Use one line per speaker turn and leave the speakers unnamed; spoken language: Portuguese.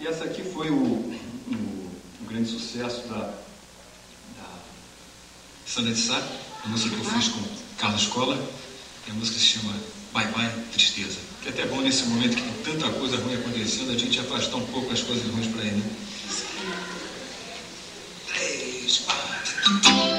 E essa aqui foi o, o, o grande sucesso da, da Sandra de Sá, a música que eu fiz com Carlos Cola. E a música se chama Bye Bye Tristeza. Que é até bom nesse momento que tem tanta coisa ruim acontecendo, a gente afastar um pouco as coisas ruins para ele. Né? Três, quatro.